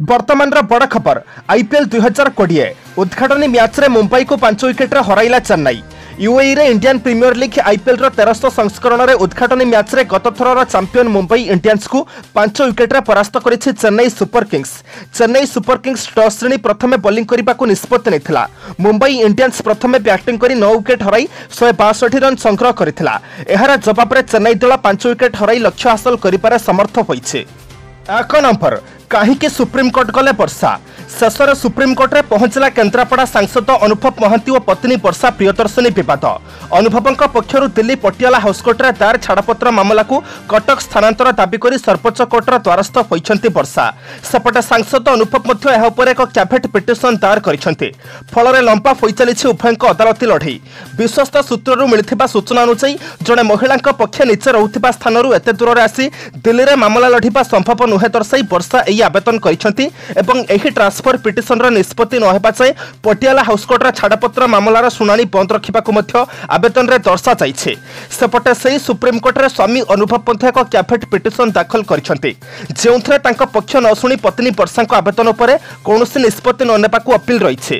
ବର୍ତ୍ତମାନର ବଡ଼ ଖବର ଆଇପିଏଲ୍ ଦୁଇ ହଜାର କୋଡ଼ିଏ। ଉଦ୍ଘାଟନୀ ମ୍ୟାଚ୍ରେ ମୁମ୍ବାଇକୁ ପାଞ୍ଚ ୱିକେଟ୍ରେ ହରାଇଲା ଚେନ୍ନାଇ। ୟୁଏଇରେ ଇଣ୍ଡିଆନ୍ ପ୍ରିମିୟର ଲିଗ୍ ଆଇପିଏଲ୍ର ତେରଶହ ସଂସ୍କରଣରେ ଉଦ୍ଘାଟନୀ ମ୍ୟାଚ୍ରେ ଗତଥରର ଚାମ୍ପିୟନ୍ ମୁମ୍ବାଇ ଇଣ୍ଡିଆନ୍ସକୁ ପାଞ୍ଚ ୱିକେଟ୍ରେ ପରାସ୍ତ କରିଛି Chennai Super Kings. Chennai Super Kings toss ଜିଣି ପ୍ରଥମେ ବୋଲିଂ କରିବାକୁ ନିଷ୍ପତ୍ତି ନେଇଥିଲା। ମୁମ୍ବାଇ ଇଣ୍ଡିଆନ୍ସ ପ୍ରଥମେ ବ୍ୟାଟିଂ କରି ନଅ ୱିକେଟ୍ ହରାଇ ଶହେ ବାଷଠି ରନ୍ ସଂଗ୍ରହ କରିଥିଲା। ଏହାର ଜବାବରେ ଚେନ୍ନାଇ ଦଳ ପାଞ୍ଚ ୱିକେଟ୍ ହରାଇ ଲକ୍ଷ୍ୟ ହାସଲ କରିବାରେ ସମର୍ଥ ହୋଇଛି। ଏକ ନମ୍ବର କାହିଁକି ସୁପ୍ରିମକୋର୍ଟ ଗଲେ ବର୍ଷା ଶେଷରେ ସୁପ୍ରିମକୋର୍ଟରେ ପହଞ୍ଚିଲା କେନ୍ଦ୍ରାପଡ଼ା ସାଂସଦ ଅନୁଭବ ମହାନ୍ତି ଓ ପତ୍ନୀ ବର୍ଷା ପ୍ରିୟଦର୍ଶିନୀ ବିବାଦ। ଅନୁଭବଙ୍କ ପକ୍ଷରୁ ଦିଲ୍ଲୀ ପଟିଆଲା ହାଉସ୍କୋର୍ଟରେ ଦାୟର ଛାଡ଼ପତ୍ର ମାମଲାକୁ କଟକ ସ୍ଥାନାନ୍ତର ଦାବି କରି ସର୍ବୋଚ୍ଚ କୋର୍ଟର ଦ୍ୱାରସ୍ଥ ହୋଇଛନ୍ତି ବର୍ଷା। ସେପଟେ ସାଂସଦ ଅନୁଭବ ମଧ୍ୟ ଏହା ଉପରେ ଏକ କ୍ୟାଭେଟ୍ ପିଟିସନ ଦାୟର କରିଛନ୍ତି। ଫଳରେ ଲମ୍ବା ହୋଇଚାଲିଛି ଉଭୟଙ୍କ ଅଦାଲତୀ ଲଢ଼େଇ। ବିଶ୍ୱସ୍ତ ସୂତ୍ରରୁ ମିଳିଥିବା ସୂଚନା ଅନୁଯାୟୀ ଜଣେ ମହିଳାଙ୍କ ପକ୍ଷେ ନିଜେ ରହୁଥିବା ସ୍ଥାନରୁ ଏତେ ଦୂରରେ ଆସି ଦିଲ୍ଲୀରେ ମାମଲା ଲଢ଼ିବା ସମ୍ଭବ ନୁହେଁ ଦର୍ଶାଇ ବର୍ଷା ଏହି ଆବେଦନ କରିଛନ୍ତି ଏବଂ ଏହି ଟ୍ରାନ୍ସଫର ପିଟିସନର ନିଷ୍ପତ୍ତି ନ ହେବା ଯାଏଁ ପଟିଆଲା ହାଉସ୍କୋର୍ଟର ଛାଡ଼ପତ୍ର ମାମଲାର ଶୁଣାଣି ବନ୍ଦ ରଖିବାକୁ ମଧ୍ୟ ଆବେଦନରେ ଦର୍ଶାଯାଇଛି ସେପଟେ ସେହି ସୁପ୍ରିମକୋର୍ଟରେ ସ୍ୱାମୀ ଅନୁଭବ ମଧ୍ୟ ଏକ କ୍ୟାଭେଟ୍ ପିଟିସନ ଦାଖଲ କରିଛନ୍ତି। ଯେଉଁଥିରେ ତାଙ୍କ ପକ୍ଷ ନ ଶୁଣି ପତ୍ନୀ ବର୍ଷାଙ୍କ ଆବେଦନ ଉପରେ କୌଣସି ନିଷ୍ପତ୍ତି ନ ନେବାକୁ ଅପିଲ ରହିଛି।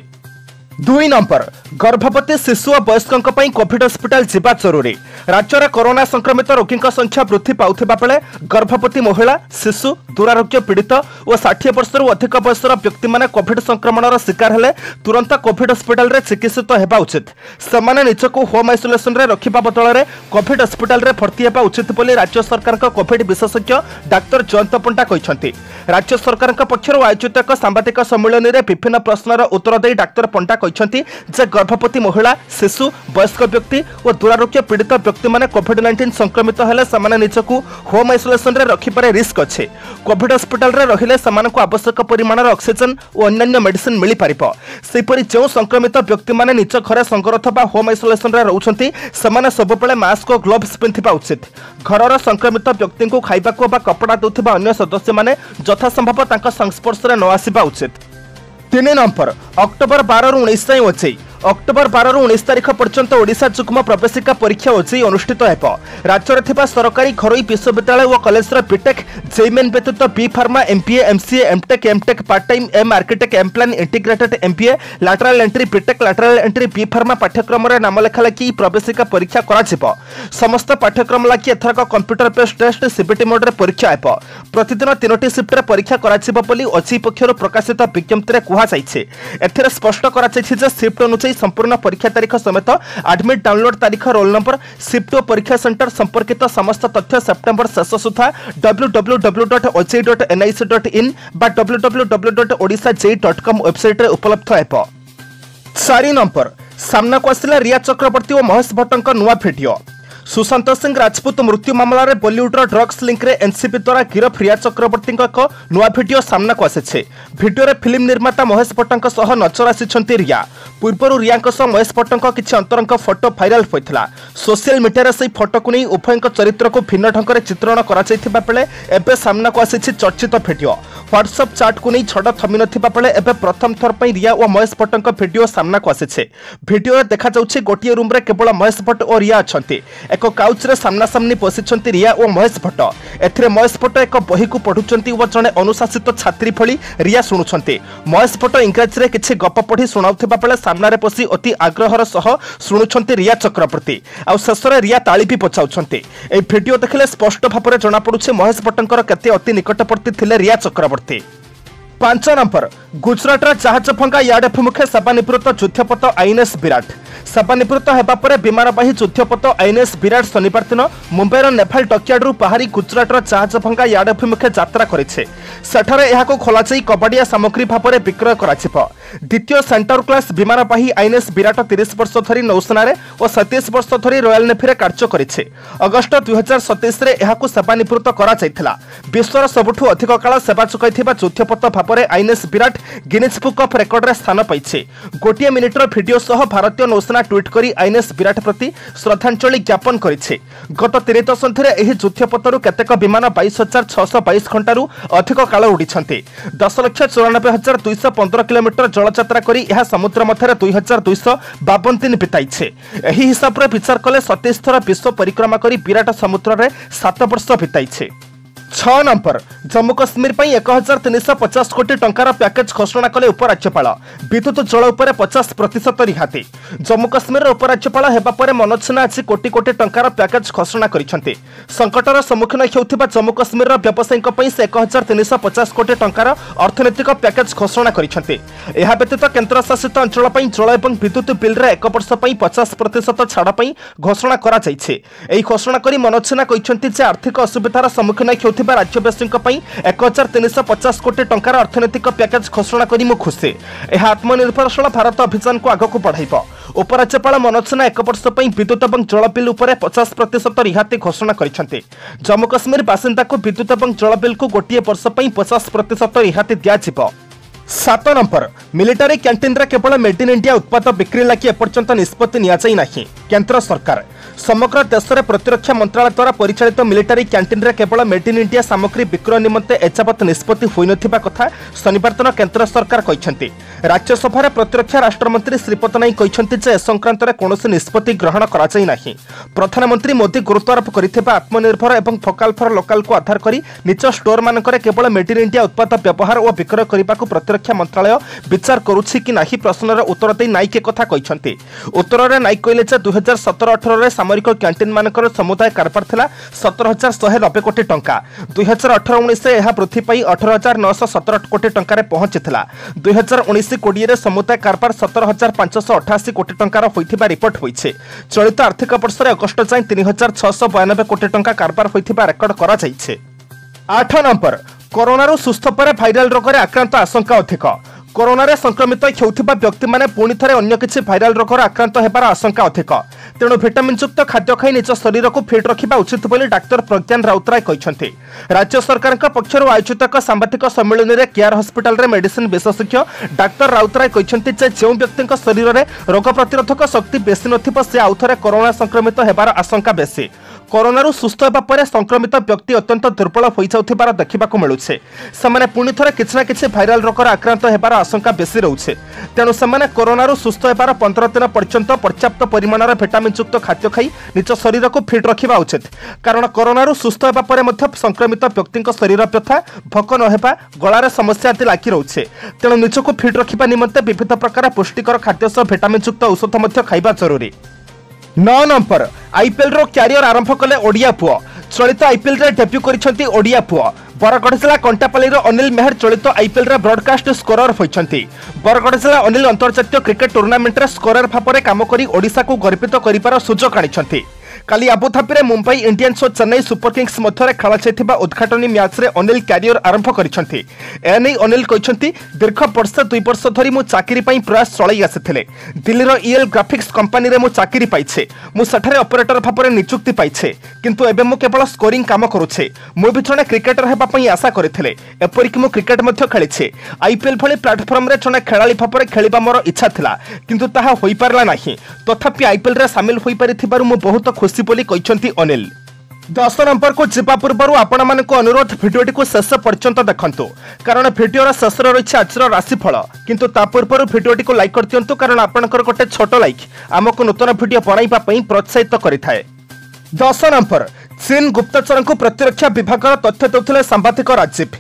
ଦୁଇ ନମ୍ବର ଗର୍ଭବତୀ ଶିଶୁ ଓ ବୟସ୍କଙ୍କ ପାଇଁ କୋଭିଡ୍ ହସ୍ପିଟାଲ ଯିବା ଜରୁରୀ। ରାଜ୍ୟରେ କରୋନା ସଂକ୍ରମିତ ରୋଗୀଙ୍କ ସଂଖ୍ୟା ବୃଦ୍ଧି ପାଉଥିବା ବେଳେ ଗର୍ଭବତୀ ମହିଳା ଶିଶୁ ଦୁରାରୋଗ୍ୟ ପୀଡ଼ିତ ଓ ଷାଠିଏ ବର୍ଷରୁ ଅଧିକ ବୟସର ବ୍ୟକ୍ତିମାନେ କୋଭିଡ୍ ସଂକ୍ରମଣର ଶିକାର ହେଲେ ତୁରନ୍ତ କୋଭିଡ୍ ହସ୍ପିଟାଲରେ ଚିକିତ୍ସିତ ହେବା ଉଚିତ। ସେମାନେ ନିଜକୁ ହୋମ୍ ଆଇସୋଲେସନରେ ରଖିବା ବଦଳରେ କୋଭିଡ୍ ହସ୍ପିଟାଲରେ ଭର୍ତ୍ତି ହେବା ଉଚିତ ବୋଲି ରାଜ୍ୟ ସରକାରଙ୍କ କୋଭିଡ୍ ବିଶେଷଜ୍ଞ ଡାକ୍ତର ଜୟନ୍ତ ପଣ୍ଡା କହିଛନ୍ତି। ରାଜ୍ୟ ସରକାରଙ୍କ ପକ୍ଷରୁ ଆୟୋଜିତ ଏକ ସାମ୍ବାଦିକ ସମ୍ମିଳନୀରେ ବିଭିନ୍ନ ପ୍ରଶ୍ନର ଉତ୍ତର ଦେଇ ଡାକ୍ତର ପଣ୍ଡା କହିଛନ୍ତି ଯେ ଗର୍ଭବତୀ ମହିଳା ଶିଶୁ ବୟସ୍କ ବ୍ୟକ୍ତି ଓ ଦୁରାରୋଗ୍ୟ ପୀଡ଼ିତ ବ୍ୟକ୍ତିମାନେ କୋଭିଡ୍ ନାଇଣ୍ଟିନ୍ ସଂକ୍ରମିତ ହେଲେ ସେମାନେ ନିଜକୁ ହୋମ୍ ଆଇସୋଲେସନରେ ରଖିବାରେ ରିସ୍କ ଅଛି। କୋଭିଡ୍ ହସ୍ପିଟାଲରେ ରହିଲେ ସେମାନଙ୍କୁ ଆବଶ୍ୟକ ପରିମାଣର ଅକ୍ସିଜେନ୍ ଓ ଅନ୍ୟାନ୍ୟ ମେଡିସିନ୍ ମିଳିପାରିବ। ସେହିପରି ଯେଉଁ ସଂକ୍ରମିତ ବ୍ୟକ୍ତିମାନେ ନିଜ ଘରେ ସଙ୍ଗରୋଧ ବା ହୋମ୍ ଆଇସୋଲେସନରେ ରହୁଛନ୍ତି ସେମାନେ ସବୁବେଳେ ମାସ୍କ ଓ ଗ୍ଲୋଭ୍ସ ପିନ୍ଧିବା ଉଚିତ। ଘରର ସଂକ୍ରମିତ ବ୍ୟକ୍ତିଙ୍କୁ ଖାଇବାକୁ ବା କପଡ଼ା ଦେଉଥିବା ଅନ୍ୟ ସଦସ୍ୟମାନେ ଯଥାସମ୍ଭବ ତାଙ୍କ ସଂସ୍ପର୍ଶରେ ନ ଆସିବା ଉଚିତ। ତିନି ନମ୍ବର ଅକ୍ଟୋବର ବାରରୁ ଉଣେଇଶ ଯାଏଁ ଓଜେଇ ଅକ୍ଟୋବର ବାରରୁ ଉଣେଇଶ ତାରିଖ ପର୍ଯ୍ୟନ୍ତ ଓଡ଼ିଶା ଯୁଗ୍ମ ପ୍ରବେଶିକା ପରୀକ୍ଷା ଓଜେଇ ଅନୁଷ୍ଠିତ ହେବ ରାଜ୍ୟରେ ଥିବା ସରକାରୀ ଘରୋଇ ବିଶ୍ୱବିଦ୍ୟାଳୟ ଓ କଲେଜର ବିଟେକ୍ ଜେଇମେନ୍ ବ୍ୟତୀତ B pharma MBA MCA MTech MTech part time M architect M Plan integrated MBA lateral entry BTech lateral entry B pharma ପାଠ୍ୟକ୍ରମରେ ନାମ ଲେଖା ଲେଖି ପ୍ରବେଶିକା ପରୀକ୍ଷା କରାଯିବ ସମସ୍ତ ପାଠ୍ୟକ୍ରମ ଲାଗି ଏଥରକ କମ୍ପ୍ୟୁଟର ବେସ୍ଡ ଟେଷ୍ଟ ସିବିଟି ମୋଡ୍ରେ ପରୀକ୍ଷା ହେବ ପ୍ରତିଦିନ ତିନୋଟି ସିଫ୍ଟରେ ପରୀକ୍ଷା କରାଯିବ ବୋଲି ଓଜେଇ ପକ୍ଷରୁ ପ୍ରକାଶିତ ବିଜ୍ଞପ୍ତିରେ କୁହାଯାଇଛି ଏଥିରେ ସ୍ପଷ୍ଟ କରାଯାଇଛି ଯେ ସିଫ୍ଟ ଅନୁଯାୟୀ ସମ୍ପୂର୍ଣ୍ଣ ପରୀକ୍ଷା ତାରିଖ ସମେତ ଆଡମିଟ୍ ଡାଉନଲୋଡ୍ ତାରିଖ ରୋଲ୍ ନମ୍ବର ସିଫ୍ଟ ଓ ପରୀକ୍ଷା ସେଣ୍ଟର ସମ୍ପର୍କିତ ସମସ୍ତ ତଥ୍ୟ ସେପ୍ଟେମ୍ବର ଶେଷ ସୁଦ୍ଧା W W W dot OJEE dot NIC dot in ବା W W W dot Odisha JEE dot com ୱେବସାଇଟ୍ରେ ଉପଲବ୍ଧ ହେବ। ଚାରି ନମ୍ବର ସାମ୍ନାକୁ ଆସିଲା ରିୟା ଚକ୍ରବର୍ତ୍ତୀ ଓ ମହେଶ ଭଟ୍ଟଙ୍କ ନୂଆ ଭିଡିଓ। ସୁଶାନ୍ତ ସିଂ ରାଜପୁତ ମୃତ୍ୟୁ ମାମଲାରେ ବଲିଉଡର ଡ୍ରଗ୍ସ ଲିଙ୍କରେ ଏନ୍ସିପି ଦ୍ୱାରା ଗିରଫ ରିୟା ଚକ୍ରବର୍ତ୍ତୀଙ୍କ ଏକ ନୂଆ ଭିଡିଓ ସାମ୍ନାକୁ ଆସିଛି। ଭିଡିଓରେ ଫିଲ୍ମ ନିର୍ମାତା ମହେଶ ଭଟ୍ଟଙ୍କ ସହ ନଜର ଆସିଛନ୍ତି ରିୟା। ପୂର୍ବରୁ ରିୟାଙ୍କ ସହ ମହେଶ ଭଟ୍ଟଙ୍କ କିଛି ଅନ୍ତରଙ୍କ ଫଟୋ ଭାଇରାଲ ହୋଇଥିଲା। ସୋସିଆଲ ମିଡିଆରେ ସେହି ଫଟୋକୁ ନେଇ ଉଭୟଙ୍କ ଚରିତ୍ରକୁ ଭିନ୍ନ ଢଙ୍ଗରେ ଚିତ୍ରଣ କରାଯାଇଥିବା ବେଳେ ଏବେ ସାମ୍ନାକୁ ଆସିଛି ଚର୍ଚ୍ଚିତ ଭିଡିଓ। ହ୍ୱାଟ୍ସଆପ୍ ଚାଟ୍କୁ ନେଇ ଛଡ଼ ଥମିନଥିବା ବେଳେ ଏବେ ପ୍ରଥମ ଥର ପାଇଁ ରିୟା ଓ ମହେଶ ଭଟ୍ଟଙ୍କ ଭିଡିଓ ସାମ୍ନାକୁ ଆସିଛି। ଭିଡିଓରେ ଦେଖାଯାଉଛି ଗୋଟିଏ ରୁମ୍ରେ କେବଳ ମହେଶ ଭଟ୍ଟ ଓ ରିୟା ଅଛନ୍ତି। ଏକ କାଉଚରେ ସାମ୍ନାସାମ୍ନି ବସିଛନ୍ତି ରିୟା ଓ ମହେଶ ଭଟ୍ଟ। ଏଥିରେ ମହେଶ ଭଟ୍ଟ ଏକ ବହିକୁ ପଢୁଛନ୍ତି ଓ ଜଣେ ଅନୁଶାସିତ ଛାତ୍ରୀ ଭଳି ରିୟା ଶୁଣୁଛନ୍ତି। ମହେଶ ଭଟ୍ଟ ଇଂରାଜୀରେ କିଛି ଗପ ପଢି ଶୁଣାଉଥିବା ବେଳେ ସାମ୍ନାରେ ବସି ଅତି ଆଗ୍ରହର ସହ ଶୁଣୁଛନ୍ତି ରିୟା ଚକ୍ରବର୍ତ୍ତୀ। ଆଉ ଶେଷରେ ରିୟା ତାଳି ବି ପଚାଉଛନ୍ତି ଏହି ଭିଡିଓ ଦେଖିଲେ ସ୍ପଷ୍ଟ ଭାବରେ ଜଣାପଡୁଛି ମହେଶ ଭଟ୍ଟଙ୍କର କେତେ ଅତି ନିକଟବର୍ତ୍ତୀ ଥିଲେ ରିୟା ଚକ୍ରବର୍ତ୍ତୀ। ପାଞ୍ଚ ନମ୍ବର ଗୁଜରାଟର ଜାହାଜ ଭଙ୍ଗା ୟାର୍ଡ ଅଭିମୁଖେ ସେବାନିବୃତ୍ତ ଯୁଦ୍ଧପଥ ଆଇଏନ୍ଏସ୍ ବିରାଟ। ସେବାନିବୃତ୍ତ ହେବା ପରେ ବିମାନବାହୀ ଯୁଦ୍ଧପଥ ଆଇଏନ୍ଏସ୍ ବିରାଟ ଶନିବାର ଦିନ ମୁମ୍ବାଇର ନେଭାଲ ଡକ୍ୟାର୍ଡରୁ ବାହାରି ଗୁଜରାଟର ଜାହାଜ ଭଙ୍ଗା ୟାର୍ଡ ଅଭିମୁଖେ ଯାତ୍ରା କରିଛି। ସେଠାରେ ଏହାକୁ ଖୋଲାଯାଇ କବାଡ଼ିଆ ସାମଗ୍ରୀ ଭାବରେ ବିକ୍ରୟ କରାଯିବ। ଦ୍ୱିତୀୟ ସେଣ୍ଟର କ୍ଲାସ୍ ବିମାନବାହୀ ଆଇଏନ୍ଏସ୍ ବିରାଟ ତିରିଶ ବର୍ଷ ଧରି ନୌସେନାରେ ଓ ସତେଇଶ ବର୍ଷ ଧରି ରୟାଲ ନେଭିରେ କାର୍ଯ୍ୟ କରିଛି ଅଗଷ୍ଟ ଦୁଇହଜାର ସତେଇଶରେ ଏହାକୁ ସେବାନିବୃତ୍ତ କରାଯାଇଥିଲା। ବିଶ୍ୱର ସବୁଠୁ ଅଧିକ କାଳ ସେବା ଯୋଗାଇଥିବା ଯୁଦ୍ଧପଥ ଭାବରେ INS Viraat Guinness book of ରେକର୍ଡରେ ସ୍ଥାନ ପାଇଛି। ଗୋଟିଏ ମିନିଟ୍ର ଭିଡିଓ ସହ ଭାରତୀୟ ନୌସେନା ଟ୍ୱିଟ୍ କରି ଆଇଏନ୍ଏସ୍ ବିରାଟ ପ୍ରତି ଶ୍ରଦ୍ଧାଞ୍ଜଳି ଜ୍ଞାପନ କରିଛି। ଗତ ତିନି ଦଶନ୍ଧିରେ ଏହି ଯୁଦ୍ଧପଥରୁ କେତେକ ବିମାନ ବାଇଶ ହଜାର ଛଅଶହ ବାଇଶ ଘଣ୍ଟାରୁ ଅଧିକ କାଳ ଉଡ଼ିଛନ୍ତି। ଦଶ ଲକ୍ଷ ଚଉରାନବେ ହଜାର ଦୁଇଶହ ପନ୍ଦର କିଲୋମିଟର ଜଳଯାତ୍ରା କରି ଏହା ସମୁଦ୍ର ମଧ୍ୟରେ ଦୁଇ ହଜାର ଦୁଇଶହ ବାବନ ଦିନ ବିତାଇଛି। ଏହି ହିସାବରେ ବିଚାର କଲେ ସତେଇଶ ଥର ବିଶ୍ୱ ପରିକ୍ରମା କରି ବିରାଟ ସମୁଦ୍ରରେ ସାତ ବର୍ଷ ବିତାଇଛି। ଛଅ ନମ୍ବର। ଜମ୍ମୁ କାଶ୍ମୀର ପାଇଁ ଏକ ହଜାର ତିନିଶହ ପଚାଶ କୋଟି ଟଙ୍କାର ପ୍ୟାକେଜ ଘୋଷଣା କଲେ ଉପରାଜ୍ୟପାଳ। ବିଦ୍ୟୁତ ଜଳ ଉପରେ ପଚାଶ ପ୍ରତିଶତ ରିହାତି। ଜମ୍ମୁ କାଶ୍ମୀରର ଉପରାଜ୍ୟପାଳ ହେବା ପରେ ମନୋଜ ସିହ୍ନା ଆଜି କୋଟି କୋଟି ଟଙ୍କାର ପ୍ୟାକେଜ ଘୋଷଣା କରିଛନ୍ତି। ସଙ୍କଟର ସମ୍ମୁଖୀନ ହେଉଥିବା ଜମ୍ମୁ କାଶ୍ମୀରର ବ୍ୟବସାୟୀଙ୍କ ପାଇଁ ସେ ଏକ ହଜାର ତିନିଶହ ପଚାଶ କୋଟି ଟଙ୍କାର ଅର୍ଥନୈତିକ ପ୍ୟାକେଜ ଘୋଷଣା କରିଛନ୍ତି। ଏହା ବ୍ୟତୀତ କେନ୍ଦ୍ରଶାସିତ ଅଞ୍ଚଳ ପାଇଁ ଜଳ ଏବଂ ବିଦ୍ୟୁତ ବିଲ୍ରେ ଏକ ବର୍ଷ ପାଇଁ ପଚାଶ ପ୍ରତିଶତ ଛାଡ଼ ପାଇଁ ଘୋଷଣା କରାଯାଇଛି। ଏହି ଘୋଷଣା କରି ମନୋଜ ସିହ୍ନା କହିଛନ୍ତି ଯେ ଆର୍ଥିକ ଅସୁବିଧାର ସମ୍ମୁଖୀନ ହେଉଥିବା ରାଜ୍ୟବାସୀଙ୍କ ପାଇଁ ଏକ ହଜାର ତିନିଶହ ପଚାଶ କୋଟି ଟଙ୍କାର ଅର୍ଥନୈତିକ ପ୍ୟାକେଜ ଘୋଷଣା କରି ମୁଁ ଖୁସି। ଏହା ଆତ୍ମନିର୍ଭରଶୀଳ ଭାରତ ଅଭିଯାନକୁ ଆଗକୁ ବଢ଼ାଇବ। ଉପରାଜ୍ୟପାଳ ମନୋଜ ସିହ୍ନା ଏକ ବର୍ଷ ପାଇଁ ବିଦ୍ୟୁତ ଏବଂ ଜଳ ବିଲ୍ ଉପରେ ପଚାଶ ପ୍ରତିଶତ ରିହାତି ଘୋଷଣା କରିଛନ୍ତି। ଜମ୍ମୁ କାଶ୍ମୀର ବାସିନ୍ଦାଙ୍କୁ ବିଦ୍ୟୁତ ଏବଂ ଜଳ ବିଲ୍କୁ ଗୋଟିଏ ବର୍ଷ ପାଇଁ ପଚାଶ ପ୍ରତିଶତ ରିହାତି ଦିଆଯିବ। ସାତ ନମ୍ବର ମିଲିଟାରୀ କ୍ୟାଣ୍ଟିନ୍ରେ କେବଳ ମେଡ୍ ଇନ୍ ଇଣ୍ଡିଆ ଉତ୍ପାଦ ବିକ୍ରି ଲାଗି ଏପର୍ଯ୍ୟନ୍ତ ନିଷ୍ପତ୍ତି ନିଆଯାଇ ନାହିଁ। କେନ୍ଦ୍ର ସରକାର ସମଗ୍ର ଦେଶରେ ପ୍ରତିରକ୍ଷା ମନ୍ତ୍ରଣାଳୟ ଦ୍ୱାରା ପରିଚାଳିତ ମିଲିଟାରୀ କ୍ୟାଣ୍ଟିନ୍ରେ କେବଳ ମେଡ୍ ଇନ୍ ଇଣ୍ଡିଆ ସାମଗ୍ରୀ ବିକ୍ରୟ ନିମନ୍ତେ ଏଯାବତ୍ ନିଷ୍ପତ୍ତି ହୋଇନଥିବା କଥା ଶନିବାର ଦିନ କେନ୍ଦ୍ର ସରକାର କହିଛନ୍ତି। ରାଜ୍ୟସଭାରେ ପ୍ରତିରକ୍ଷା ରାଷ୍ଟ୍ରମନ୍ତ୍ରୀ ଶ୍ରୀପଦ ନାଇକ କହିଛନ୍ତି ଯେ ଏ ସଂକ୍ରାନ୍ତରେ କୌଣସି ନିଷ୍ପତ୍ତି ଗ୍ରହଣ କରାଯାଇ ନାହିଁ। ପ୍ରଧାନମନ୍ତ୍ରୀ ମୋଦି ଗୁରୁତ୍ୱାରୋପ କରିଥିବା ଆତ୍ମନିର୍ଭର ଏବଂ ଫୋକାଲ୍ ଫର ଲୋକାଲକୁ ଆଧାର କରି ନିଜ ଷ୍ଟୋରମାନଙ୍କରେ କେବଳ ମେଡ୍ ଇନ୍ ଇଣ୍ଡିଆ ଉତ୍ପାଦ ବ୍ୟବହାର ଓ ବିକ୍ରୟ କରିବାକୁ ପ୍ରତିରକ୍ଷା ମନ୍ତ୍ରଣାଳୟ ବିଚାର କରୁଛି କି ନାହିଁ ପ୍ରଶ୍ନର ଉତ୍ତର ଦେଇ ନାଇକ ଏକଥା କହିଛନ୍ତି। ଉତ୍ତରରେ ନାଇକ କହିଲେ ଯେ ଦୁଇ ହଜାର ସତର ଅଠରରେ ସାମରିକ କ୍ୟାଣ୍ଟିନ୍ମାନଙ୍କର ସମୁଦାୟ କାରବାର ଥିଲା ସତର ହଜାର ଶହେ ନବେ କୋଟି ଟଙ୍କା। ଦୁଇ ହଜାର ଅଠର ଉଣେଇଶରେ ଏହା ବୃଦ୍ଧି ପାଇ ଅଠର ହଜାର ନଅଶହ ସତର କୋଟି ଟଙ୍କାରେ ପହଞ୍ଚିଥିଲା। ଦୁଇ ହଜାର ଉଣେଇଶ କୋଡ଼ିଏରେ ସମୁଦାୟ କାରବାର ସତର ହଜାର ପାଞ୍ଚଶହ ଅଠାଅଶୀ କୋଟି ଟଙ୍କାର ହୋଇଥିବା ରିପୋର୍ଟ ହୋଇଛି। ଚଳିତ ଆର୍ଥିକ ବର୍ଷରେ ଅଗଷ୍ଟ ଯାଏଁ ତିନି ହଜାର ଛଅଶହ ବୟାନବେ କୋଟି ଟଙ୍କା କାରବାର ହୋଇଥିବା ରେକର୍ଡ କରାଯାଇଛି। ଆଠ ନମ୍ବର କରୋନାରୁ ସୁସ୍ଥ ପରେ ଭାଇରାଲ ରୋଗରେ ଆକ୍ରାନ୍ତ ଆଶଙ୍କା ଅଧିକ। କରୋନାରେ ସଂକ୍ରମିତ ହେଉଥିବା ବ୍ୟକ୍ତିମାନେ ପୁଣି ଥରେ ଅନ୍ୟ କିଛି ଭାଇରାଲ ରୋଗର ଆକ୍ରାନ୍ତ ହେବାର ଆଶଙ୍କା ଅଧିକ। ତେଣୁ ଭିଟାମିନ୍ ଯୁକ୍ତ ଖାଦ୍ୟ ଖାଇ ନିଜ ଶରୀରକୁ ଫିଟ୍ ରଖିବା ଉଚିତ ବୋଲି ଡାକ୍ତର ପ୍ରଜ୍ଞାନ ରାଉତରାୟ କହିଛନ୍ତି। ରାଜ୍ୟ ସରକାରଙ୍କ ପକ୍ଷରୁ ଆୟୋଜିତ ଏକ ସାମ୍ବାଦିକ ସମ୍ମିଳନୀରେ କେୟାର ହସ୍ପିଟାଲରେ ମେଡିସିନ ବିଶେଷଜ୍ଞ ଡାକ୍ତର ରାଉତରାୟ କହିଛନ୍ତି ଯେ ଯେଉଁ ବ୍ୟକ୍ତିଙ୍କ ଶରୀରରେ ରୋଗ ପ୍ରତିରୋଧକ ଶକ୍ତି ବେଶୀ ନଥିବ ସେ ଆଉଥରେ କରୋନା ସଂକ୍ରମିତ ହେବାର ଆଶଙ୍କା ବେଶୀ। କରୋନାରୁ ସୁସ୍ଥ ହେବା ପରେ ସଂକ୍ରମିତ ବ୍ୟକ୍ତି ଅତ୍ୟନ୍ତ ଦୁର୍ବଳ ହୋଇଯାଉଥିବାର ଦେଖିବାକୁ ମିଳୁଛି। ସେମାନେ ପୁଣି ଥରେ କିଛି ନା କିଛି ଭାଇରାଲ ରୋଗର ଆକ୍ରାନ୍ତ ହେବାର ଆଶଙ୍କା ବେଶୀ ରହୁଛି। ତେଣୁ ସେମାନେ କରୋନାରୁ ସୁସ୍ଥ ହେବାର ପନ୍ଦର ଦିନ ପର୍ଯ୍ୟନ୍ତ ପର୍ଯ୍ୟାପ୍ତ ପରିମାଣର ଭିଟାମିନ୍ ଯୁକ୍ତ ଖାଦ୍ୟ ଖାଇ ନିଜ ଶରୀରକୁ ଫିଟ୍ ରଖିବା ଉଚିତ। କାରଣ କରୋନାରୁ ସୁସ୍ଥ ହେବା ପରେ ମଧ୍ୟ ସଂକ୍ରମିତ ବ୍ୟକ୍ତିଙ୍କ ଶରୀର ବ୍ୟଥା ଭୋକ ନ ହେବା ଗଳାରେ ସମସ୍ୟା ଆଦି ଲାଗି ରହୁଛି। ତେଣୁ ନିଜକୁ ଫିଟ୍ ରଖିବା ନିମନ୍ତେ ବିଭିନ୍ନ ପ୍ରକାର ପୁଷ୍ଟିକର ଖାଦ୍ୟ ସହ ଭିଟାମିନ୍ ଯୁକ୍ତ ଔଷଧ ମଧ୍ୟ ଖାଇବା ଜରୁରୀ। ନଅ ନମ୍ବର। ଆଇପିଏଲ୍ର କ୍ୟାରିୟର ଆରମ୍ଭ କଲେ ଓଡ଼ିଆ ପୁଅ। ଚଳିତ ଆଇପିଏଲ୍ରେ ଡେବ୍ୟୁ କରିଛନ୍ତି ଓଡ଼ିଆ ପୁଅ। ବରଗଡ଼ ଜିଲ୍ଲା କଣ୍ଟାପାଲିର ଅନିଲ ମେହେର ଚଳିତ ଆଇପିଏଲ୍ରେ ବ୍ରଡକାଷ୍ଟ ସ୍କୋରର ହୋଇଛନ୍ତି। ବରଗଡ଼ ଜିଲ୍ଲା ଅନିଲ ଅନ୍ତର୍ଜାତୀୟ କ୍ରିକେଟ୍ ଟୁର୍ଣ୍ଣାମେଣ୍ଟରେ ସ୍କୋରର ଭାବରେ କାମ କରି ଓଡ଼ିଶାକୁ ଗର୍ବିତ କରିବାର ସୁଯୋଗ ଆଣିଛନ୍ତି। କାଲି ଆବୁଧାବିରେ ମୁମ୍ବାଇ ଇଣ୍ଡିଆନ୍ସ ଓ ଚେନ୍ନାଇ ସୁପର କିଙ୍ଗସ୍ ମଧ୍ୟରେ ଖେଳାଯାଇଥିବା ଉଦ୍ଘାଟନୀ ମ୍ୟାଚ୍ରେ ଅନିଲ କ୍ୟାରିୟର ଆରମ୍ଭ କରିଛନ୍ତି। ଏନେଇ ଅନିଲ କହିଛନ୍ତି ଦୀର୍ଘ ବର୍ଷେ ଦୁଇ ବର୍ଷ ଧରି ମୁଁ ଚାକିରି ପାଇଁ ପ୍ରୟାସ ଚଳାଇ ଆସିଥିଲେ। ଦିଲ୍ଲୀର ଇଏଲ୍ ଗ୍ରାଫିକ୍ସ କମ୍ପାନୀରେ ମୁଁ ଚାକିରି ପାଇଛି। ମୁଁ ସେଠାରେ ଅପରେଟର ଭାବରେ ନିଯୁକ୍ତି ପାଇଛି। କିନ୍ତୁ ଏବେ ମୁଁ କେବଳ ସ୍କୋରିଂ କାମ କରୁଛି। ମୁଁ ବି ଜଣେ କ୍ରିକେଟର ହେବା ପାଇଁ ଆଶା କରିଥିଲି। ଏପରିକି ମୁଁ କ୍ରିକେଟ ମଧ୍ୟ ଖେଳିଛି। ଆଇପିଏଲ୍ ଭଳି ପ୍ଲାଟଫର୍ମରେ ଜଣେ ଖେଳାଳି ଭାବରେ ଖେଳିବା ମୋର ଇଚ୍ଛା ଥିଲା। କିନ୍ତୁ ତାହା ହୋଇପାରିଲା ନାହିଁ। ତଥାପି ଆଇପିଏଲ୍ରେ ସାମିଲ ହୋଇପାରିଥିବାରୁ ମୁଁ ବହୁତ ଖୁସି ବୋଲି କହିଛନ୍ତି ଅନିଲ। ଦଶ ନମ୍ବରକୁ ଯିବା ପୂର୍ବରୁ ଆପଣମାନଙ୍କୁ ଅନୁରୋଧ ଭିଡ଼ିଓଟିକୁ ଶେଷ ପର୍ଯ୍ୟନ୍ତ ଦେଖନ୍ତୁ। କାରଣ ଭିଡ଼ିଓର ଶେଷରେ ରହିଛି ଆଜିର ରାଶିଫଳ। କିନ୍ତୁ ତା ପୂର୍ବରୁ ଭିଡ଼ିଓଟିକୁ ଲାଇକ୍ କରିଦିଅନ୍ତୁ କାରଣ ଆପଣଙ୍କର ଗୋଟେ ଛୋଟ ଲାଇକ୍ ଆମକୁ ନୂତନ ଭିଡ଼ିଓ ବନାଇବା ପାଇଁ ପ୍ରୋତ୍ସାହିତ କରିଥାଏ। ଦଶ ନମ୍ବର ଚୀନ ଗୁପ୍ତଚରଙ୍କୁ ପ୍ରତିରକ୍ଷା ବିଭାଗର ତଥ୍ୟ ଦେଉଥିଲେ ସାମ୍ବାଦିକ ରାଜୀବ।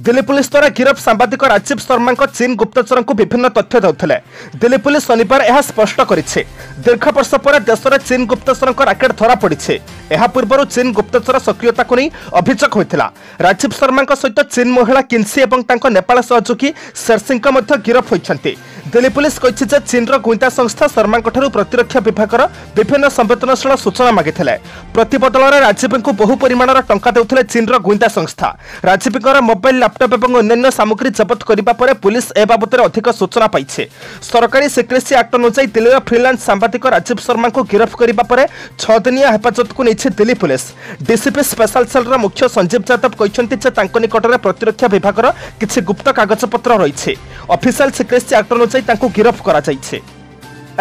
ଦିଲ୍ଲୀ ପୁଲିସ ଦ୍ୱାରା ଗିରଫ ସାମ୍ବାଦିକ ରାଜୀବ ଶର୍ମାଙ୍କ ଚୀନ ଗୁପ୍ତଚରଙ୍କୁ ବିଭିନ୍ନ ତଥ୍ୟ ଦେଉଥିଲେ। ଦିଲ୍ଲୀ ପୁଲିସ ଶନିବାର ଏହା ସ୍ପଷ୍ଟ କରିଛି। ଦୀର୍ଘ ବର୍ଷ ପରେ ଦେଶରେ ଚୀନ ଗୁପ୍ତଚରଙ୍କ ରାକେଟ ଧରାପଡ଼ିଛି ଏହା ପୂର୍ବରୁ ଚୀନ ଗୁପ୍ତଚର ସକ୍ରିୟତାକୁ ନେଇ ଅଭିଯୋଗ ହୋଇଥିଲା। ରାଜୀବ ଶର୍ମାଙ୍କ ସହିତ ଚୀନ ମହିଳା କିନ୍ସି ଏବଂ ତାଙ୍କ ନେପାଳ ସହଯୋଗୀ ଶେରସିଂଙ୍କ ମଧ୍ୟ ଗିରଫ ହୋଇଛନ୍ତି। ଦିଲ୍ଲୀ ପୁଲିସ କହିଛି ଯେ ଚୀନର ଗୁଇନ୍ଦା ସଂସ୍ଥା ଶର୍ମାଙ୍କଠାରୁ ପ୍ରତିରକ୍ଷା ବିଭାଗର ବିଭିନ୍ନ ସମ୍ବେଦନଶୀଳ ସୂଚନା ମାଗିଥିଲେ। ପ୍ରତିବଦଳରେ ରାଜୀବଙ୍କୁ ବହୁ ପରିମାଣର ଟଙ୍କା ଦେଉଥିଲେ ଚୀନର ଗୁଇନ୍ଦା ସଂସ୍ଥା। ରାଜୀବଙ୍କର ମୋବାଇଲ ଲାପଟପ୍ ଏବଂ ଅନ୍ୟାନ୍ୟ ସାମଗ୍ରୀ ଜବତ କରିବା ପରେ ପୁଲିସ ଏ ବାବଦରେ ଅଧିକ ସୂଚନା ପାଇଛି। ସରକାରୀ ସିକ୍ରେସି ଆକ୍ଟ ଅନୁଯାୟୀ ଦିଲ୍ଲୀର ଫ୍ରିଲାନ୍ସ ସାମ୍ବାଦିକ ରାଜୀବ ଶର୍ମାଙ୍କୁ ଗିରଫ କରିବା ପରେ ଛଅ ଦିନିଆ ହେଫାଜତକୁ ନେଇଛି ଦିଲ୍ଲୀ ପୁଲିସ। ଡିସିପି ସ୍ପେଶାଲ ସେଲ୍ର ମୁଖ୍ୟ ସଞ୍ଜୀବ ଯାଦବ କହିଛନ୍ତି ଯେ ତାଙ୍କ ନିକଟରେ ପ୍ରତିରକ୍ଷା ବିଭାଗର କିଛି ଗୁପ୍ତ କାଗଜପତ୍ର ରହିଛି। ଅଫିସିଆଲ ସିକ୍ରେସି ଆକ୍ଟ ଅନୁଯାୟୀ ତାଙ୍କୁ ଗିରଫ କରାଯାଇଛି।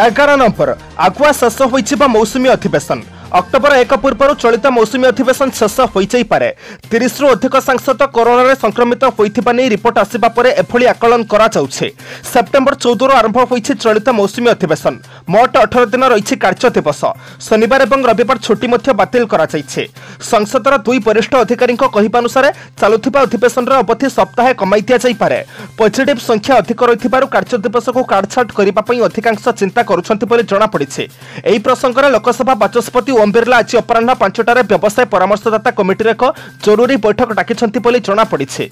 ଏଗାର ନମ୍ବର ଆଗୁଆ ଶେଷ ହୋଇଯିବ ମୌସୁମୀ ଅଧିବେଶନ। ଅକ୍ଟୋବର ଏକ ପୂର୍ବରୁ ଚଳିତ ମୌସୁମୀ ଅଧିବେଶନ ଶେଷ ହୋଇଯାଇପାରେ। ତିରିଶରୁ ଅଧିକ ସାଂସଦ କରୋନାରେ ସଂକ୍ରମିତ ହୋଇଥିବା ନେଇ ରିପୋର୍ଟ ଆସିବା ପରେ ଏଭଳି ଆକଳନ କରାଯାଉଛି। ସେପ୍ଟେମ୍ବର ଚଉଦରୁ ଆରମ୍ଭ ହୋଇଛି ଚଳିତ ମୌସୁମୀ ଅଧିବେଶନ। ମୋଟ ଅଠର ଦିନ ରହିଛି କାର୍ଯ୍ୟ ଦିବସ। ଶନିବାର ଏବଂ ରବିବାର ଛୁଟି ମଧ୍ୟ ବାତିଲ କରାଯାଇଛି। ସଂସଦର ଦୁଇ ବରିଷ୍ଠ ଅଧିକାରୀଙ୍କ କହିବା ଅନୁସାରେ ଚାଲୁଥିବା ଅଧିବେଶନର ଅବଧି ସପ୍ତାହେ କମାଇ ଦିଆଯାଇପାରେ। ପଜିଟିଭ୍ ସଂଖ୍ୟା ଅଧିକ ରହିଥିବାରୁ କାର୍ଯ୍ୟ ଦିବସକୁ କାଟଛାଟ କରିବା ପାଇଁ ଅଧିକାଂଶ ଚିନ୍ତା କରୁଛନ୍ତି ବୋଲି ଜଣାପଡ଼ିଛି। ଏହି ପ୍ରସଙ୍ଗରେ ଲୋକସଭା ବାଚସ୍ପତି ଓମ୍ ବିର୍ଲା ଆଜି ଅପରାହ୍ନ ପାଞ୍ଚଟାରେ ବ୍ୟବସାୟ ପରାମର୍ଶଦାତା କମିଟିର ଏକ ଜରୁରୀ ବୈଠକ ଡାକିଛନ୍ତି ବୋଲି ଜଣାପଡ଼ିଛି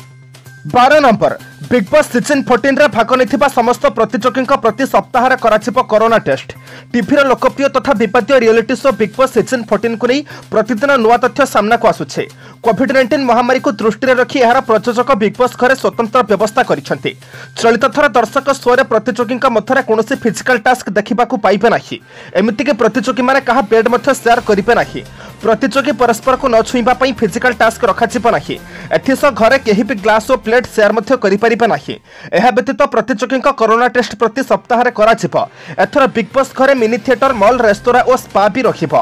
ବାର ନମ୍ବର। ବିଗ୍ ବସ୍ ସିଜନ୍ ଫୋର୍ଟିନ୍ରେ ଭାଗ ନେଇଥିବା ସମସ୍ତ ପ୍ରତିଯୋଗୀଙ୍କ ପ୍ରତି ସପ୍ତାହରେ କରାଯିବ କରୋନା ଟେଷ୍ଟ ଟିଭିର ଲୋକପ୍ରିୟ ତଥା ବିବାଦୀୟ reality show Big Boss season ଫୋର୍ଟିନ୍କୁ ନେଇ ପ୍ରତିଦିନ ନୂଆ ତଥ୍ୟ ସାମ୍ନାକୁ ଆସୁଛି। କୋଭିଡ୍ ନାଇଣ୍ଟିନ୍ ମହାମାରୀକୁ ଦୃଷ୍ଟିରେ ରଖି ଏହାର ପ୍ରଯୋଜକ ବିଗ୍ ବସ୍ ଘରେ ସ୍ୱତନ୍ତ୍ର ବ୍ୟବସ୍ଥା କରିଛନ୍ତି। ଚଳିତ ଥର ଦର୍ଶକ ଶୋରେ ପ୍ରତିଯୋଗୀଙ୍କ ମଧ୍ୟରେ କୌଣସି ଫିଜିକାଲ୍ ଟାସ୍କ ଦେଖିବାକୁ ପାଇବେ ନାହିଁ। ଏମିତିକି ପ୍ରତିଯୋଗୀମାନେ କାହା ବେଡ୍ ମଧ୍ୟ ସେୟାର କରିବେ ନାହିଁ। ପ୍ରତିଯୋଗୀ ପରସ୍ପରକୁ ନ ଛୁଇଁବା ପାଇଁ ଫିଜିକାଲ୍ ଟାସ୍କ ରଖାଯିବ ନାହିଁ। ଏଥିସହ ଘରେ କେହି ବି ଗ୍ଲାସ୍ ଓ ପ୍ଲେଟ୍ ସେୟାର ମଧ୍ୟ କରିପାରିବେ ନାହିଁ। ଏହା ବ୍ୟତୀତ ପ୍ରତିଯୋଗୀଙ୍କ କରୋନା ଟେଷ୍ଟ ପ୍ରତି ସପ୍ତାହରେ କରାଯିବ। ଏଥର ବିଗ୍ ବସ୍ ଘରେ ମିନି ଥିଏଟର ମଲ୍ ରେସ୍ତୋରାଁ ଓ ସ୍ପା ବି ରହିବ।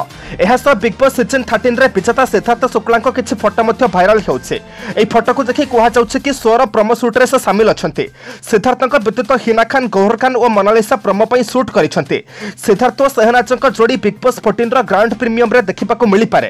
ଏହାସହ ବିଗ୍ ବସ୍ ସିଜନ୍ ଥାର୍ଟିନ୍ରେ ବିଜେତା ସିଦ୍ଧାର୍ଥ ଶୁକ୍ଲାଙ୍କ କିଛି ଫଟୋ ମଧ୍ୟ ଭାଇରାଲ ହେଉଛି। ଏହି ଫଟୋକୁ ଦେଖି କୁହାଯାଉଛି କି ଶୋର ପ୍ରମୋ ସୁଟ୍ରେ ସେ ସାମିଲ ଅଛନ୍ତି। ସିଦ୍ଧାର୍ଥଙ୍କ ବ୍ୟତୀତ ହିନା ଖାନ୍ ଗୌହର ଖାନ୍ ଓ ମୋନାଲିସା ପ୍ରମୋ ପାଇଁ ସୁଟ୍ କରିଛନ୍ତି। ସିଦ୍ଧାର୍ଥ ଓ ସେହନାଜଙ୍କ ଯୋଡ଼ି ବିଗ୍ ବସ୍ ଫୋର୍ଟିନ୍ର ଗ୍ରାଣ୍ଡ ପ୍ରିମିୟମରେ ଦେଖିବାକୁ ମିଳିପାରେ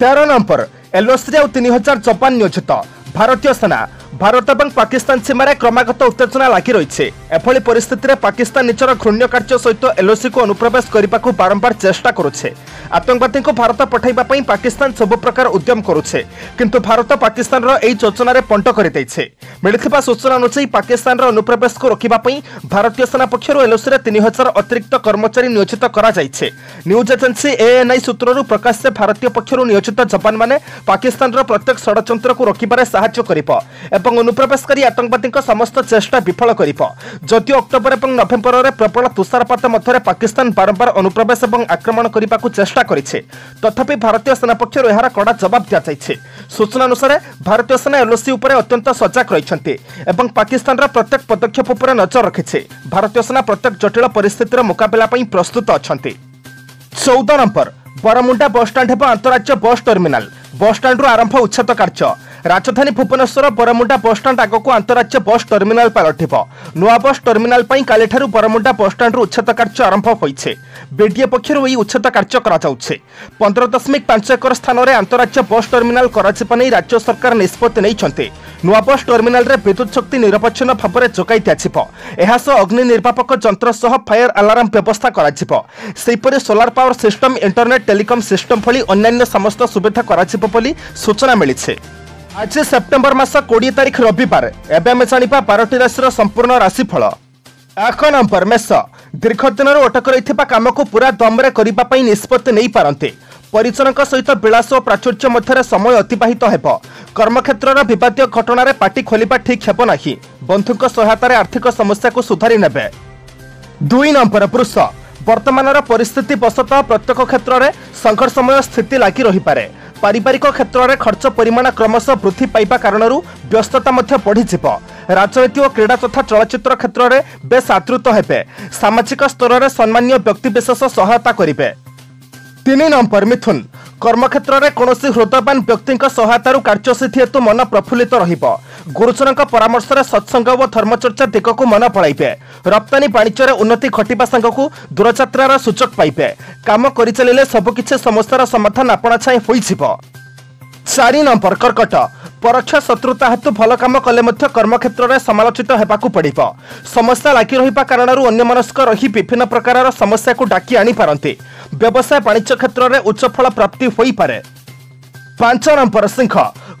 ତେର ନମ୍ବର ଏଲ୍ଓସିରେ ଆଉ ତିନି ହଜାର ଯବାନ ନିୟୋଜିତ ଭାରତୀୟ ସେନା ଭାରତ ଏବଂ ପାକିସ୍ତାନ ସୀମାରେ କ୍ରମାଗତ ଉତ୍ତେଜନା ଲାଗି ରହିଛି ଏଭଳି ପରିସ୍ଥିତିରେ ପାକିସ୍ତାନ ନିଜର ଘୃଣ୍ୟ କାର୍ଯ୍ୟ ସହିତ ଏଲ୍ଓସିକୁ ଅନୁପ୍ରବେଶ କରିବାକୁ ବାରମ୍ବାର ଚେଷ୍ଟା କରୁଛି। ଆତଙ୍କବାଦୀଙ୍କୁ ଭାରତ ପଠାଇବା ପାଇଁ ପାକିସ୍ତାନ ସବୁ ପ୍ରକାର ଉଦ୍ୟମ କରୁଛି। କିନ୍ତୁ ଭାରତ ପାକିସ୍ତାନର ଏହି ଯୋଜନାରେ ପଣ୍ଟ କରିଦେଇଛି। ମିଳିଥିବା ସୂଚନା ଅନୁଯାୟୀ ପାକିସ୍ତାନର ଅନୁପ୍ରବେଶକୁ ରୋକିବା ପାଇଁ ଭାରତୀୟ ସେନା ପକ୍ଷରୁ ଏଲ୍ଓସିରେ ତିନି ହଜାର ଅତିରିକ୍ତ କର୍ମଚାରୀ ନିୟୋଜିତ କରାଯାଇଛି। ନ୍ୟୁଜ୍ ଏଜେନ୍ସି ଏଏନ୍ଆଇ ସୂତ୍ରରୁ ପ୍ରକାଶ ଯେ ଭାରତୀୟ ପକ୍ଷରୁ ନିୟୋଜିତ ଯବାନମାନେ ପାକିସ୍ତାନର ପ୍ରତ୍ୟେକ ଷଡ଼ଯନ୍ତ୍ରକୁ ରୋକିବାରେ ସାହାଯ୍ୟ କରିବ। ଏବଂ ଅନୁପ୍ରବେଶକାରୀ ଆତଙ୍କବାଦୀଙ୍କ ସମସ୍ତ ଚେଷ୍ଟା ବିଫଳ କରିବ। ଯଦିଓ ଅକ୍ଟୋବର ଏବଂ ନଭେମ୍ବରରେ ପ୍ରବଳ ତୁଷାରପାତ ମଧ୍ୟରେ ପାକିସ୍ତାନ ବାରମ୍ବାର ଅନୁପ୍ରବେଶ ଏବଂ ଆକ୍ରମଣ କରିବାକୁ ଚେଷ୍ଟା କରିଛି ତଥାପି ଭାରତୀୟ ସେନା ପକ୍ଷରୁ ଏହାର କଡ଼ା ଜବାବ ଦିଆଯାଇଛି। ସୂଚନା ଅନୁସାରେ ଭାରତୀୟ ସେନା ଏଲ୍ଓସି ଉପରେ ଅତ୍ୟନ୍ତ ସଜାଗ ରହିଛନ୍ତି ଏବଂ ପାକିସ୍ତାନର ପ୍ରତ୍ୟେକ ପଦକ୍ଷେପ ଉପରେ ନଜର ରଖିଛି। ଭାରତୀୟ ସେନା ପ୍ରତ୍ୟେକ ଜଟିଳ ପରିସ୍ଥିତିର ମୁକାବିଲା ପାଇଁ ପ୍ରସ୍ତୁତ ଅଛନ୍ତି। ବରମୁଣ୍ଡା ବସ୍ଷ୍ଟାଣ୍ଡ ହେବ ଆନ୍ତରାଜ୍ୟ ବସ୍ ଟର୍ମିନାଲ। ବସ୍ଷ୍ଟାଣ୍ଡରୁ ଆରମ୍ଭ ଉଚ୍ଛେଦ କାର୍ଯ୍ୟ। ରାଜଧାନୀ ଭୁବନେଶ୍ୱର ବରମୁଣ୍ଡା ବସ୍ଷ୍ଟାଣ୍ଡ ଆଗକୁ ଆନ୍ତରାଜ୍ୟ ବସ୍ ଟର୍ମିନାଲ ପାଲଟିବ ନୂଆ ବସ୍ ଟର୍ମିନାଲ ପାଇଁ କାଲିଠାରୁ ବରମୁଣ୍ଡା ବସ୍ଷ୍ଟାଣ୍ଡରୁ ଉଚ୍ଛେଦ କାର୍ଯ୍ୟ ଆରମ୍ଭ ହୋଇଛି ବିଡିଏ ପକ୍ଷରୁ ଏହି ଉଚ୍ଛେଦ କାର୍ଯ୍ୟ କରାଯାଉଛି ପନ୍ଦର ଦଶମିକ ପାଞ୍ଚ ଏକର ସ୍ଥାନରେ ଆନ୍ତରାଜ୍ୟ ବସ୍ ଟର୍ମିନାଲ କରାଯିବା ନେଇ ରାଜ୍ୟ ସରକାର ନିଷ୍ପତ୍ତି ନେଇଛନ୍ତି ନୂଆ ବସ୍ ଟର୍ମିନାଲରେ ବିଦ୍ୟୁତ୍ ଶକ୍ତି ନିରବଚ୍ଛିନ୍ନ ଭାବରେ ଯୋଗାଇ ଦିଆଯିବ। ଏହା ସହ ଅଗ୍ନି ନିର୍ବାପକ ଯନ୍ତ୍ର ସହ ଫାୟାର ଆଲାର୍ମ ବ୍ୟବସ୍ଥା କରାଯିବ। ସେହିପରି solar power system internet telecom system ଭଳି ଅନ୍ୟାନ୍ୟ ସମସ୍ତ ସୁବିଧା କରାଯିବ ବୋଲି ସୂଚନା ମିଳିଛି। ଆଜି ସେପ୍ଟେମ୍ବର ମାସ କୋଡ଼ିଏ ତାରିଖ ରବିବାର ଏବେ ଆମେ ଜାଣିବା ବାରଟି ରାଶିର ସମ୍ପୂର୍ଣ୍ଣ ରାଶିଫଳ। ଏକ ନମ୍ବର ମେଷ ଦୀର୍ଘ ଦିନରୁ ଅଟକ ରହିଥିବା କାମକୁ ପୁରା ଦମରେ କରିବା ପାଇଁ ନିଷ୍ପତ୍ତି ନେଇପାରନ୍ତି। ପରିଜନଙ୍କ ସହିତ ବିଳାସ ଓ ପ୍ରାଚୁର୍ଯ୍ୟ ମଧ୍ୟରେ ସମୟ ଅତିବାହିତ ହେବ। କର୍ମକ୍ଷେତ୍ରର ବିବାଦୀୟ ଘଟଣାରେ ପାଟି ଖୋଲିବା ଠିକ୍ ହେବ ନାହିଁ। ବନ୍ଧୁଙ୍କ ସହାୟତାରେ ଆର୍ଥିକ ସମସ୍ୟାକୁ ସୁଧାରି ନେବେ। ଦୁଇ ନମ୍ବର ବୃଷ ବର୍ତ୍ତମାନର ପରିସ୍ଥିତି ବଶତଃ ପ୍ରତ୍ୟେକ କ୍ଷେତ୍ରରେ ସଂଘର୍ଷମୟ ସ୍ଥିତି ଲାଗି ରହିପାରେ। ପାରିବାରିକ କ୍ଷେତ୍ରରେ ଖର୍ଚ୍ଚ ପରିମାଣ କ୍ରମଶଃ ବୃଦ୍ଧି ପାଇବା କାରଣରୁ ବ୍ୟସ୍ତତା ମଧ୍ୟ ବଢ଼ିଯିବ। ରାଜନୀତି ଓ କ୍ରୀଡ଼ା ତଥା ଚଳଚ୍ଚିତ୍ର କ୍ଷେତ୍ରରେ ବେଶ୍ ଆଦୃତ ହେବେ। ସାମାଜିକ ସ୍ତରରେ ସମ୍ମାନୀୟ ବ୍ୟକ୍ତିବିଶେଷ ସହାୟତା କରିବେ। ତିନି ନମ୍ବର ମିଥୁନ। କର୍ମକ୍ଷେତ୍ରରେ କୌଣସି ହୃଦୟବାନ ବ୍ୟକ୍ତିଙ୍କ ସହାୟତାରୁ କାର୍ଯ୍ୟସିଦ୍ଧି ହେତୁ ମନ ପ୍ରଫୁଲ୍ଲିତ ରହିବ ଗୁରୁଜନଙ୍କ ପରାମର୍ଶରେ ସତ୍ସଙ୍ଗ ଓ ଧର୍ମଚର୍ଚ୍ଚା ଦିଗକୁ ମନ ପଳାଇବେ ରପ୍ତାନୀ ବାଣିଜ୍ୟରେ ଉନ୍ନତି ଘଟିବା ସାଙ୍ଗକୁ ଦୂରଯାତ୍ରାର ସୁଯୋଗ ପାଇବେ। କାମ କରିଚାଲିଲେ ସବୁକିଛି ସମସ୍ୟାର ସମାଧାନ ଆପଣା ଛାଏଁ ହୋଇଯିବ। ଚାରି ନମ୍ବର କର୍କଟ। ପରୋକ୍ଷ ଶତ୍ରୁତା ହେତୁ ଭଲ କାମ କଲେ ମଧ୍ୟ କର୍ମକ୍ଷେତ୍ରରେ ସମାଲୋଚିତ ହେବାକୁ ପଡ଼ିବ। ସମସ୍ୟା ଲାଗି ରହିବା କାରଣରୁ ଅନ୍ୟମନସ୍କ ରହି ବିଭିନ୍ନ ପ୍ରକାରର ସମସ୍ୟାକୁ ଡାକି ଆଣିପାରନ୍ତି। ବ୍ୟବସାୟ ବାଣିଜ୍ୟ କ୍ଷେତ୍ରରେ ଉଚ୍ଚ ଫଳ ପ୍ରାପ୍ତି ହୋଇପାରେ। ପାଞ୍ଚ ନମ୍ବର ସିଂହ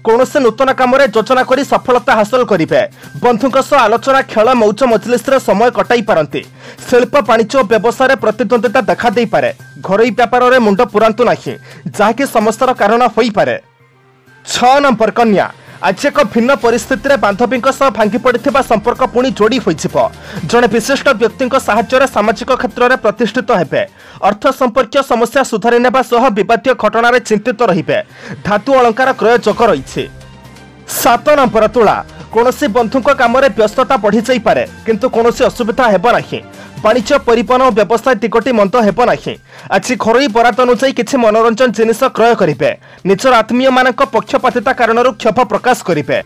କୌଣସି ନୂତନ କାମରେ ଯୋଜନା କରି ସଫଳତା ହାସଲ କରିବେ। ବନ୍ଧୁଙ୍କ ସହ ଆଲୋଚନା ଖେଳ ମୌଜ ମଜଲିସରେ ସମୟ କଟାଇ ପାରନ୍ତି। ଶିଳ୍ପ ବାଣିଜ୍ୟ ଓ ବ୍ୟବସାୟରେ ପ୍ରତିଦ୍ୱନ୍ଦିତା ଦେଖାଦେଇପାରେ ଘରୋଇ ବ୍ୟାପାରରେ ମୁଣ୍ଡ ପୁରାନ୍ତୁ ନାହିଁ ଯାହାକି ସମସ୍ୟାର କାରଣ ହୋଇପାରେ। ଛଅ ନମ୍ବର କନ୍ୟା ଆଜି ଏକ ଭିନ୍ନ ପରିସ୍ଥିତିରେ ବାନ୍ଧବୀଙ୍କ ସହ ଭାଙ୍ଗି ପଡ଼ିଥିବା ସମ୍ପର୍କ ପୁଣି ଯୋଡ଼ି ହୋଇଯିବ। ଜଣେ ବିଶିଷ୍ଟ ବ୍ୟକ୍ତିଙ୍କ ସାହାଯ୍ୟରେ ସାମାଜିକ କ୍ଷେତ୍ରରେ ପ୍ରତିଷ୍ଠିତ ହେବେ। ଅର୍ଥ ସମ୍ପର୍କୀୟ ସମସ୍ୟା ସୁଧାରି ନେବା ସହ ବିବାଦୀୟ ଘଟଣାରେ ଚିନ୍ତିତ ରହିବେ। ଧାତୁ ଅଳଙ୍କାର କ୍ରୟ ଯୋଗ ରହିଛି। ସାତ ନମ୍ବର ତୁଳା। କୌଣସି ବନ୍ଧୁଙ୍କ କାମରେ ବ୍ୟସ୍ତତା ବଢ଼ିଯାଇପାରେ କିନ୍ତୁ କୌଣସି ଅସୁବିଧା ହେବ ନାହିଁ। ବାଣିଜ୍ୟ ପରିବହନ ଓ ବ୍ୟବସାୟ ଦିଗଟି ମନ୍ଦ ହେବ ନାହିଁ। ଆଜି ଘରୋଇ ବରାଦ ଅନୁଯାୟୀ କିଛି ମନୋରଞ୍ଜନ ଜିନିଷ କ୍ରୟ କରିବେ। ନିଜର ଆତ୍ମୀୟମାନଙ୍କ ପକ୍ଷପାତିତା କାରଣରୁ କ୍ଷୋଭ ପ୍ରକାଶ କରିବେ।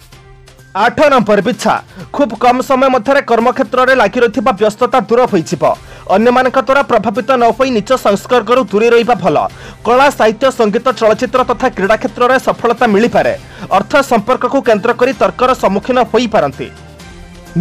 ଆଠ ନମ୍ବର ବିଛା। ଖୁବ୍ କମ୍ ସମୟ ମଧ୍ୟରେ କର୍ମକ୍ଷେତ୍ରରେ ଲାଗି ରହିଥିବା ବ୍ୟସ୍ତତା ଦୂର ହୋଇଯିବ। ଅନ୍ୟମାନଙ୍କ ଦ୍ୱାରା ପ୍ରଭାବିତ ନ ହୋଇ ନିଜ ସଂସ୍କର୍ଗରୁ ଦୂରେଇ ରହିବା ଭଲ। କଳା ସାହିତ୍ୟ ସଙ୍ଗୀତ ଚଳଚ୍ଚିତ୍ର ତଥା କ୍ରୀଡ଼ା କ୍ଷେତ୍ରରେ ସଫଳତା ମିଳିପାରେ। ଅର୍ଥ ସମ୍ପର୍କକୁ କେନ୍ଦ୍ର କରି ତର୍କର ସମ୍ମୁଖୀନ ହୋଇପାରନ୍ତି।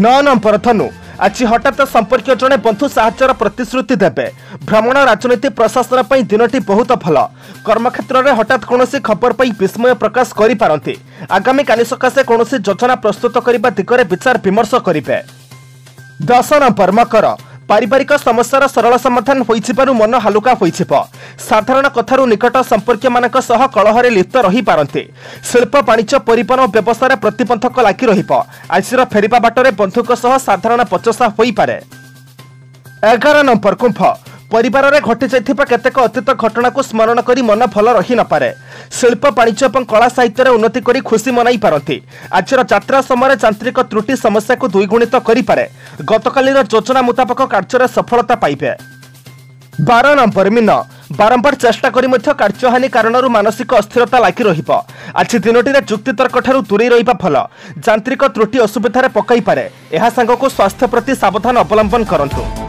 ନଅ ନମ୍ବର ଧନୁ। ଆଜି ହଠାତ୍ ସମ୍ପର୍କୀୟ ଜଣେ ବନ୍ଧୁ ସାହାଯ୍ୟର ପ୍ରତିଶ୍ରୁତି ଦେବେ। ଭ୍ରମଣ ରାଜନୀତି ପ୍ରଶାସନ ପାଇଁ ଦିନଟି ବହୁତ ଭଲ। କର୍ମକ୍ଷେତ୍ରରେ ହଠାତ୍ କୌଣସି ଖବର ପାଇ ବିସ୍ମୟ ପ୍ରକାଶ କରିପାରନ୍ତି। ଆଗାମୀ କାଲି ସକାଶେ କୌଣସି ଯୋଜନା ପ୍ରସ୍ତୁତ କରିବା ଦିଗରେ ବିଚାର ବିମର୍ଶ କରିବେ। ଦଶ ନମ୍ବର ମକର। ପାରିବାରିକ ସମସ୍ୟାର ସରଳ ସମାଧାନ ହୋଇଯିବାରୁ ମନ ହାଲୁକା ହୋଇଯିବ ସାଧାରଣ କଥାରୁ ନିକଟ ସମ୍ପର୍କୀୟମାନଙ୍କ ସହ କଳହରେ ଲିପ୍ତ ରହିପାରନ୍ତି। ଶିଳ୍ପ ବାଣିଜ୍ୟ ପରିବହନ ଓ ବ୍ୟବସାୟରେ ପ୍ରତିବନ୍ଧକ ଲାଗି ରହିବ। ଆଜିର ଫେରିବା ବାଟରେ ବନ୍ଧୁଙ୍କ ସହ ସାଧାରଣ ପଚସା ହୋଇପାରେ। ଏଗାର ନମ୍ବର କୁମ୍ଭ। ପରିବାରରେ ଘଟିଯାଇଥିବା କେତେକ ଅତୀତ ଘଟଣାକୁ ସ୍ମରଣ କରି ମନ ଭଲ ରହିନପାରେ ଶିଳ୍ପ ବାଣିଜ୍ୟ ଏବଂ କଳା ସାହିତ୍ୟରେ ଉନ୍ନତି କରି ଖୁସି ମନାଇ ପାରନ୍ତି। ଆଜିର ଯାତ୍ରା ସମୟରେ ଯାନ୍ତ୍ରିକ ତ୍ରୁଟି ସମସ୍ୟାକୁ ଦ୍ୱିଗୁଣିତ କରିପାରେ। ଗତକାଲିର ଯୋଜନା ମୁତାବକ କାର୍ଯ୍ୟରେ ସଫଳତା ପାଇବେ। ବାର ନମ୍ବର ମିନ। ବାରମ୍ବାର ଚେଷ୍ଟା କରି ମଧ୍ୟ କାର୍ଯ୍ୟହାନି କାରଣରୁ ମାନସିକ ଅସ୍ଥିରତା ଲାଗି ରହିବ। ଆଜି ଦିନଟିରେ ଯୁକ୍ତିତର୍କଠାରୁ ଦୂରେଇ ରହିବା ଭଲ। ଯାନ୍ତ୍ରିକ ତ୍ରୁଟି ଅସୁବିଧାରେ ପକାଇପାରେ ଏହା ସାଙ୍ଗକୁ ସ୍ୱାସ୍ଥ୍ୟ ପ୍ରତି ସାବଧାନ ଅବଲମ୍ବନ କରନ୍ତୁ।